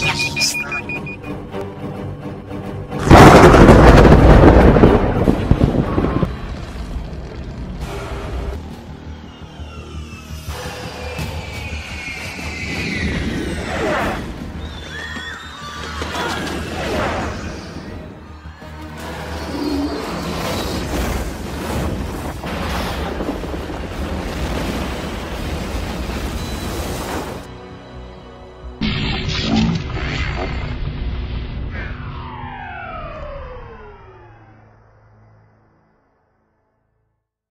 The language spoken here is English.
Yes,